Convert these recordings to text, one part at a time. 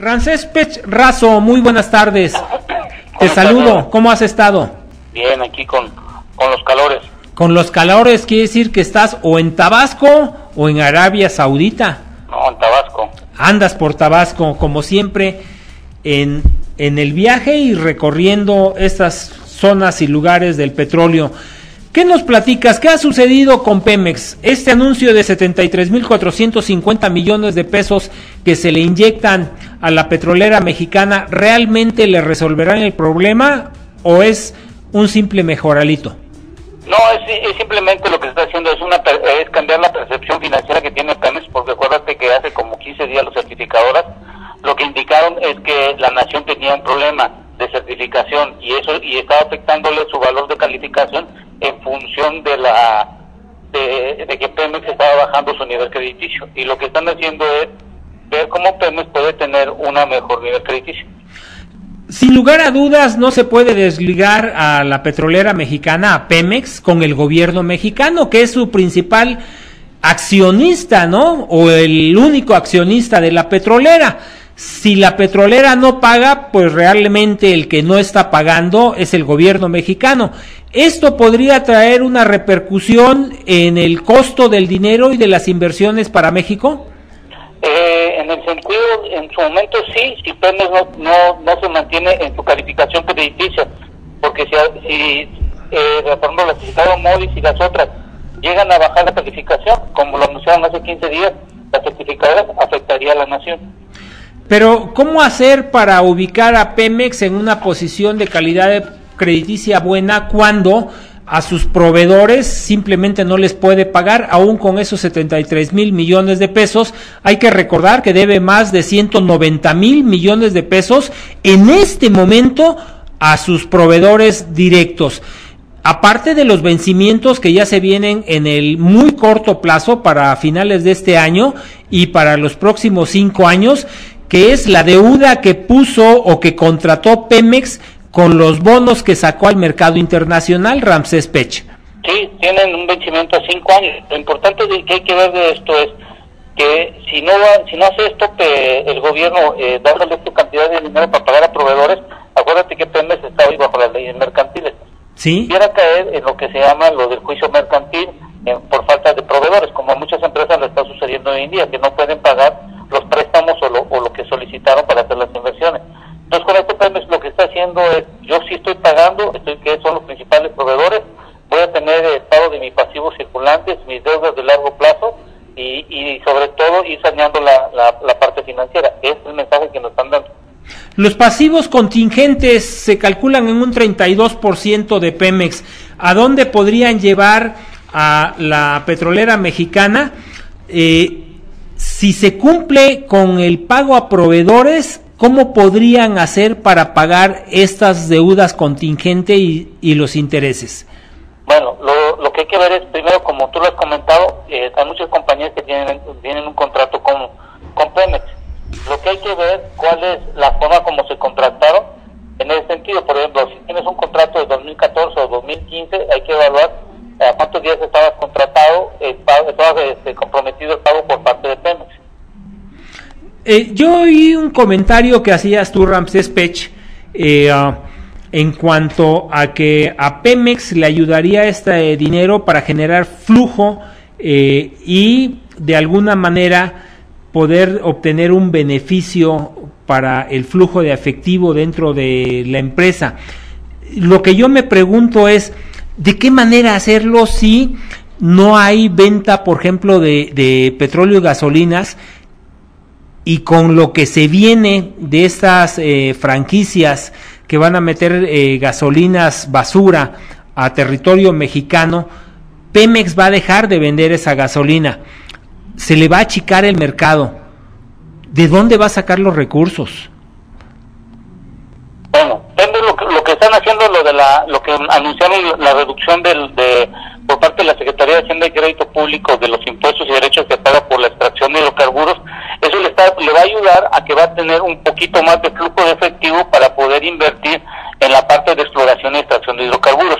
Rancés Pech Razo, muy buenas tardes. Te saludo, ¿cómo has estado? Bien, aquí con, con los calores. Con los calores quiere decir que estás o en Tabasco o en Arabia Saudita. No, en Tabasco. Andas por Tabasco, como siempre, en, en el viaje y recorriendo estas zonas y lugares del petróleo. ¿Qué nos platicas? ¿Qué ha sucedido con Pemex? Este anuncio de 73.450 millones de pesos que se le inyectan a la petrolera mexicana, ¿realmente le resolverán el problema o es un simple mejoralito? No, es, simplemente lo que se está haciendo es, una, es cambiar la percepción financiera que tiene Pemex, porque acuérdate que hace como 15 días los certificadoras lo que indicaron es que la nación tenía un problema de certificación y eso y estaba afectándole su valor de calificación de la de, que Pemex estaba bajando su nivel crediticio y lo que están haciendo es ver cómo Pemex puede tener una mejor nivel crediticio. Sin lugar a dudas, no se puede desligar a la petrolera mexicana, a Pemex, con el gobierno mexicano, que es su principal accionista, ¿no? O el único accionista de la petrolera. Si la petrolera no paga, pues realmente el que no está pagando es el gobierno mexicano. ¿Esto podría traer una repercusión en el costo del dinero y de las inversiones para México? Eh, en el sentido, en su momento sí, si Pemex no, no, se mantiene en su calificación crediticia, porque si, si eh, por ejemplo, certificado Modis y las otras llegan a bajar la calificación, como lo anunciaron hace 15 días, la certificadora afectaría a la nación. Pero, ¿cómo hacer para ubicar a Pemex en una posición de calidad crediticia buena cuando a sus proveedores simplemente no les puede pagar, aún con esos 73 mil millones de pesos. Hay que recordar que debe más de 190 mil millones de pesos en este momento a sus proveedores directos. Aparte de los vencimientos que ya se vienen en el muy corto plazo para finales de este año y para los próximos cinco años, que es la deuda que puso o que contrató Pemex con los bonos que sacó al mercado internacional Ramsés Pech. Sí, tienen un vencimiento a cinco años. Lo importante que hay que ver de esto es que si no si no hace esto el gobierno eh, dándole esta cantidad de dinero para pagar a proveedores, acuérdate que Pemex está hoy bajo las leyes mercantiles. Sí. Quiera caer en lo que se llama lo del juicio mercantil por falta de proveedores, como a muchas empresas le está sucediendo hoy en día, que no pueden pagar los préstamos o lo, o lo que solicitaron para hacer las inversiones. Entonces, con este Pemex lo que está haciendo es, yo sí estoy pagando, estoy que son los principales proveedores, voy a tener el pago de mis pasivos circulantes, mis deudas de largo plazo y, y sobre todo ir saneando la, la, parte financiera. Es el mensaje que nos están dando. Los pasivos contingentes se calculan en un 32% de Pemex. ¿A dónde podrían llevar a la petrolera mexicana? Eh, si se cumple con el pago a proveedores, ¿cómo podrían hacer para pagar estas deudas contingentes y, los intereses? Bueno, lo, que hay que ver es, primero, como tú lo has comentado, eh, hay muchas compañías que tienen, un contrato con, con Pemex. Lo que hay que ver cuál es la forma como se contrataron. En ese sentido, por ejemplo, si tienes un contrato de 2014 o 2015, hay que evaluar a cuántos días estabas Eh, yo oí un comentario que hacías tú, Ramsés Pech, eh, ah, en cuanto a que a Pemex le ayudaría este dinero para generar flujo eh, y de alguna manera poder obtener un beneficio para el flujo de efectivo dentro de la empresa. Lo que yo me pregunto es, ¿de qué manera hacerlo si no hay venta, por ejemplo, de, petróleo y gasolinas? Y con lo que se viene de estas eh, franquicias que van a meter eh, gasolinas basura a territorio mexicano, Pemex va a dejar de vender esa gasolina. Se le va a achicar el mercado. ¿De dónde va a sacar los recursos? Bueno, lo que, lo que están haciendo, lo de la, lo que anunciaron la reducción del, de, la Secretaría de Hacienda y Crédito Público de los impuestos y derechos que paga por la extracción de hidrocarburos, eso le, está, le va a ayudar a que va a tener un poquito más de flujo de efectivo para poder invertir en la parte de exploración y extracción de hidrocarburos.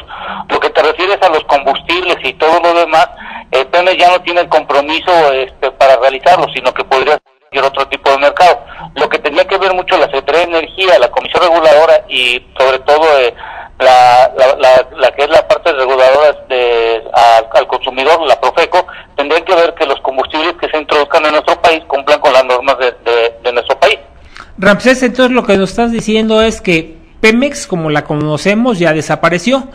Lo que te refieres a los combustibles y todo lo demás, el PEMES ya no tiene el compromiso este, para realizarlo, sino que podría cualquier otro tipo de mercado. Lo que tenía que ver mucho la Secretaría de Energía, la Comisión Reguladora y sobre todo eh, la, la, que es la parte reguladora de, al, consumidor, la Profeco, tendría que ver que los combustibles que se introduzcan en nuestro país cumplan con las normas de, de nuestro país. Ramsés, entonces lo que nos estás diciendo es que Pemex, como la conocemos, ya desapareció,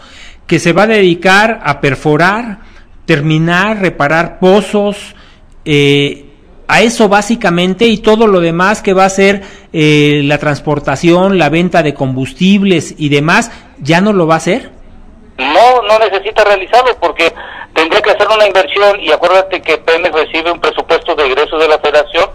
que se va a dedicar a perforar, terminar, reparar pozos, eh, a eso básicamente y todo lo demás que va a ser eh, la transportación, la venta de combustibles y demás, ¿ya no lo va a hacer? No, no necesita realizarlo porque tendría que hacer una inversión y acuérdate que Pemex recibe un presupuesto de egresos de la federación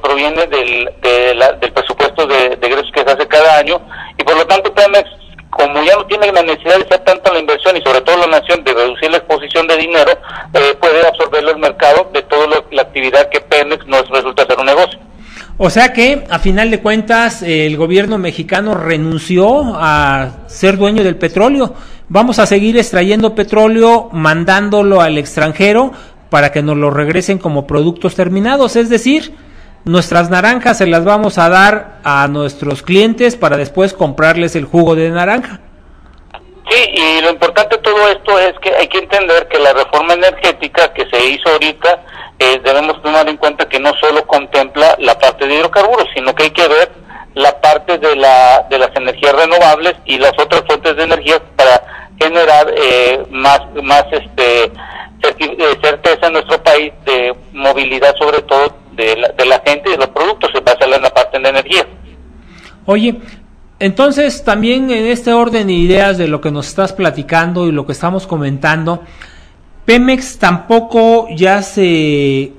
proviene del, del presupuesto de, de egresos que se hace cada año y por lo tanto Pemex como ya no tiene la necesidad de hacer tanto la inversión y sobre todo la nación de reducir la exposición de dinero, eh, puede absorber el mercado de toda la actividad que Pemex nos resulta ser un negocio. O sea que, a final de cuentas, el gobierno mexicano renunció a ser dueño del petróleo. Vamos a seguir extrayendo petróleo, mandándolo al extranjero para que nos lo regresen como productos terminados. Es decir, nuestras naranjas se las vamos a dar a nuestros clientes para después comprarles el jugo de naranja. Sí, y lo importante de todo esto es que hay que entender que la reforma energética que se hizo ahorita, eh, debemos tomar en cuenta que no solo contempla la parte de hidrocarburos, sino que hay que ver la parte de, la, de las energías renovables y las otras fuentes de energía para generar eh, más, más este, eh, certeza en nuestro país de movilidad, sobre todo de la, gente y de los productos, se basa en la parte de energía. Oye, entonces también en este orden de ideas de lo que nos estás platicando y lo que estamos comentando, Pemex tampoco ya se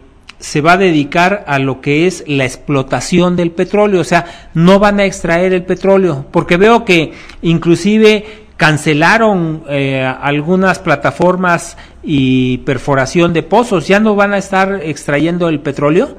se va a dedicar a lo que es la explotación del petróleo, o sea, no van a extraer el petróleo, porque veo que inclusive cancelaron eh, algunas plataformas y perforación de pozos, ¿ya no van a estar extrayendo el petróleo?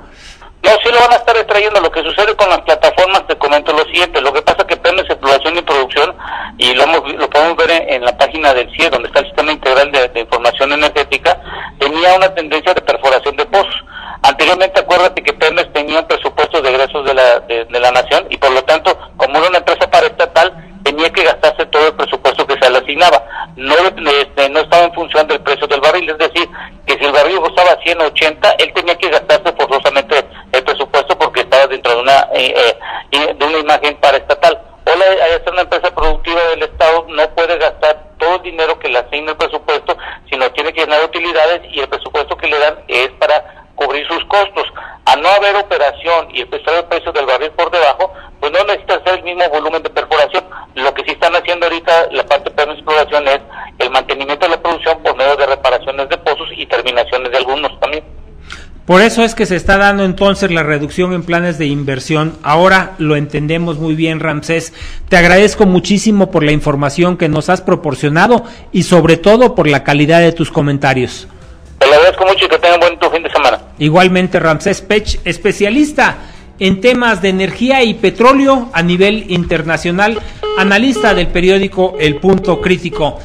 No, sí lo van a estar extrayendo. Lo que sucede con las plataformas, te comento lo siguiente. Lo que pasa es que Pemex Exploración y Producción, y lo, lo podemos ver en, la página del CIE, donde está el Sistema Integral de, Información Energética, tenía una tendencia de perforación de pozos. Anteriormente, acuérdate que Pemex tenía un presupuesto de egresos de la, de, de la nación y por lo tanto, como era una empresa paraestatal, tenía que gastarse todo el presupuesto que se le asignaba. No, este, no estaba en función del precio del barril, es decir, que si el barril costaba 180, él tenía que gastarse forzosamente el presupuesto porque estaba dentro de una, eh, eh, de una imagen paraestatal. O la, ser una empresa productiva del Estado no puede gastar todo el dinero que le asigna el presupuesto, sino tiene que llenar utilidades y el presupuesto que le dan es para cubrir sus costos. A no haber operación y empezar el precio del barril por debajo, pues no necesita hacer el mismo volumen de perforación. Lo que sí están haciendo parte de exploración es el mantenimiento de la producción por medio de reparaciones de pozos y terminaciones de algunos también. Por eso es que se está dando entonces la reducción en planes de inversión. Ahora lo entendemos muy bien, Ramsés. Te agradezco muchísimo por la información que nos has proporcionado y sobre todo por la calidad de tus comentarios. Te agradezco mucho y que tengan buen fin de semana. Igualmente, Ramsés Pech, especialista en temas de energía y petróleo a nivel internacional, analista del periódico El Punto Crítico.